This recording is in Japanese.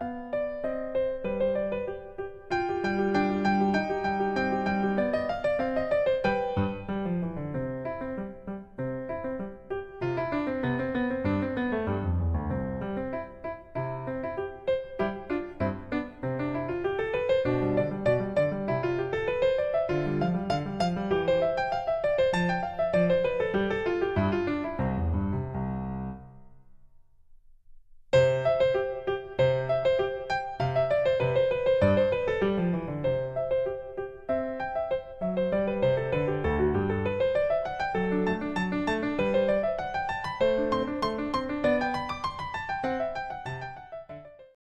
うん。